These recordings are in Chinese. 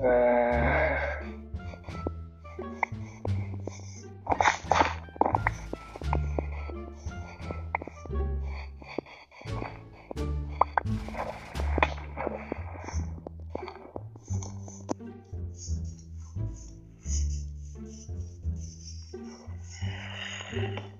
呃，嗯。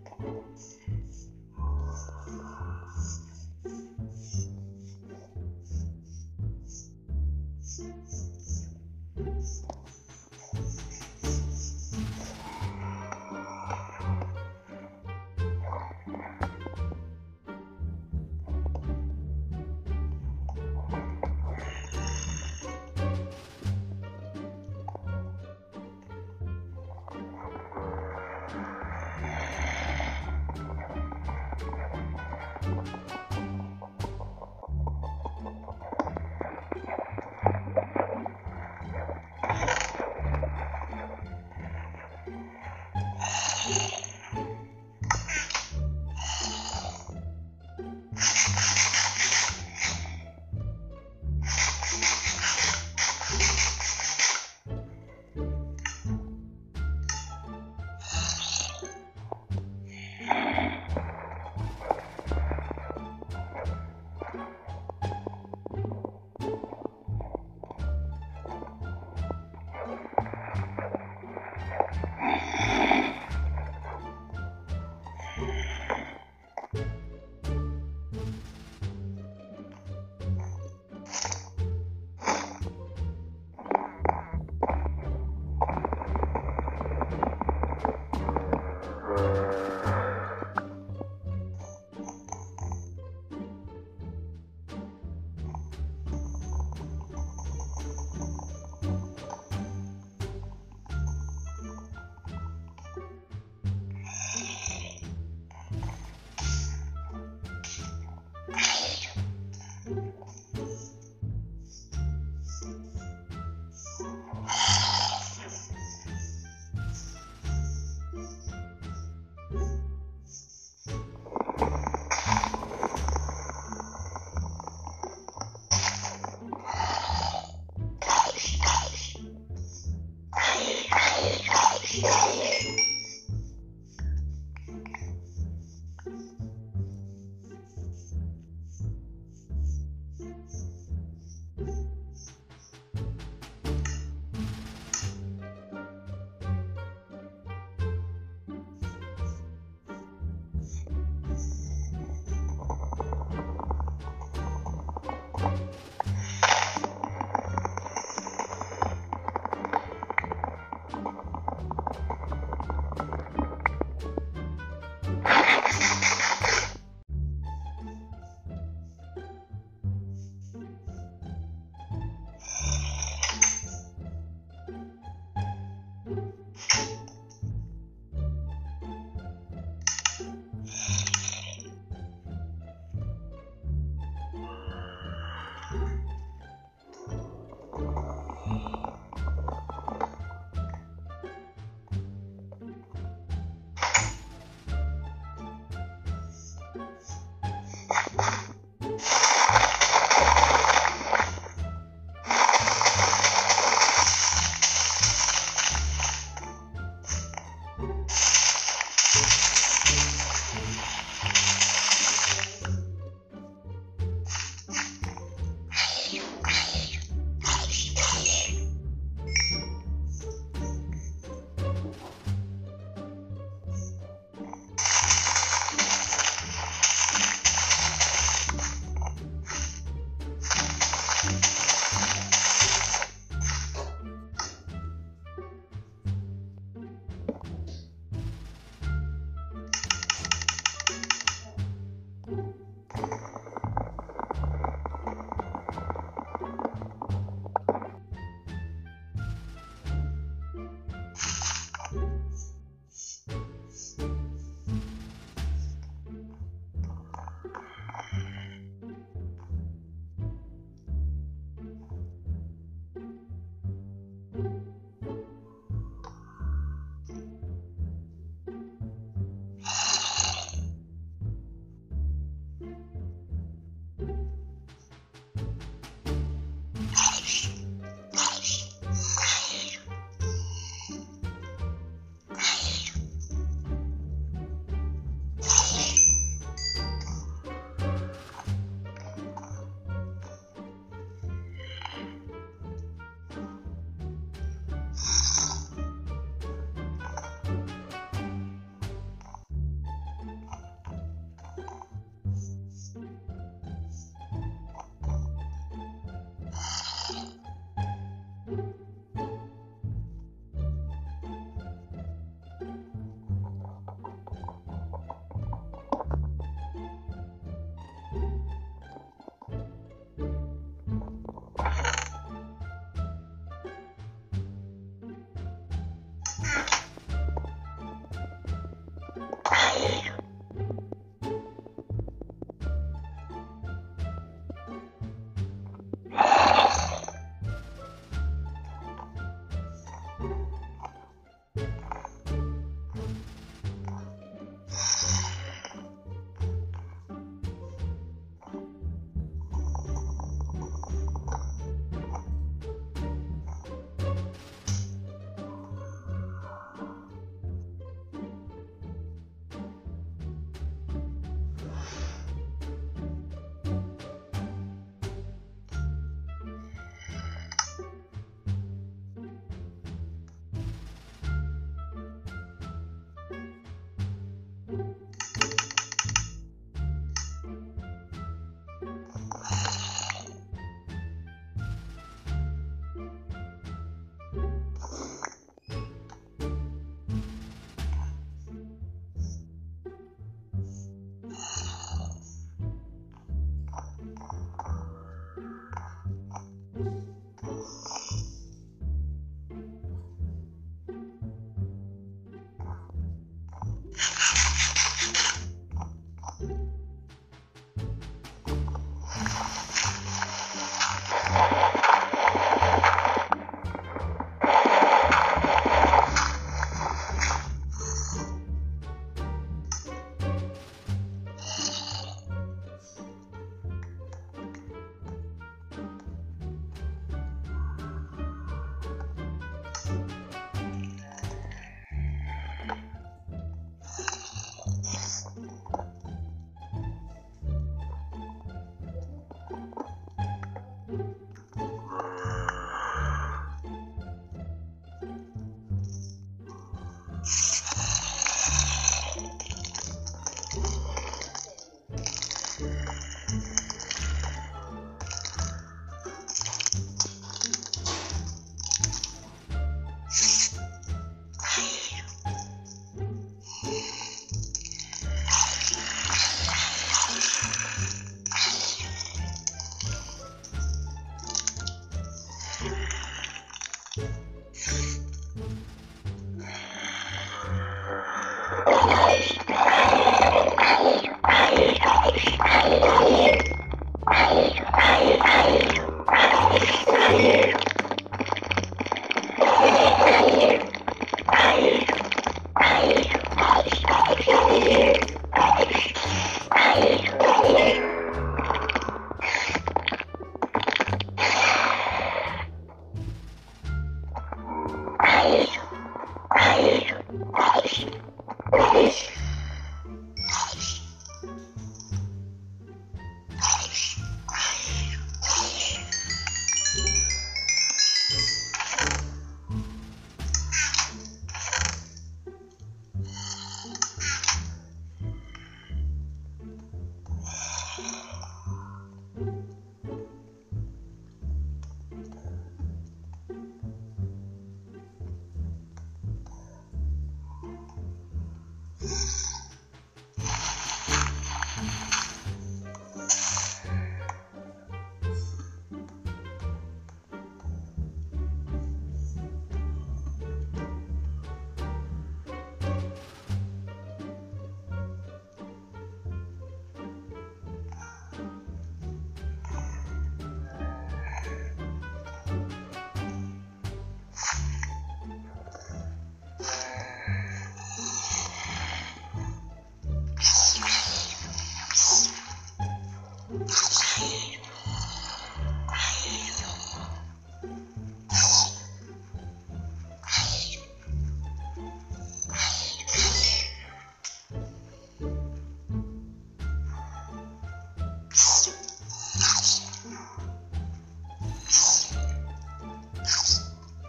Oh, my God.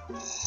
Yeah.